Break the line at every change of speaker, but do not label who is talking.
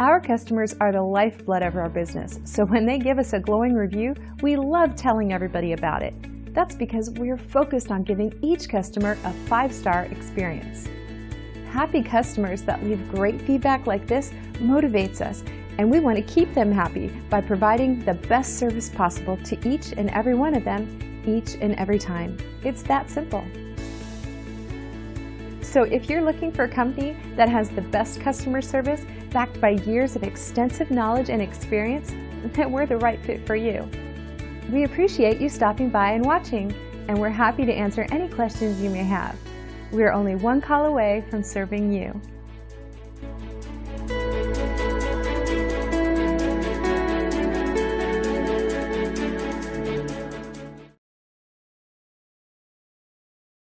Our customers are the lifeblood of our business, so when they give us a glowing review, we love telling everybody about it. That's because we're focused on giving each customer a five-star experience. Happy customers that leave great feedback like this motivates us, and we want to keep them happy by providing the best service possible to each and every one of them, each and every time. It's that simple. So if you're looking for a company that has the best customer service backed by years of extensive knowledge and experience, then we're the right fit for you. We appreciate you stopping by and watching, and we're happy to answer any questions you may have. We are only one call away from serving you.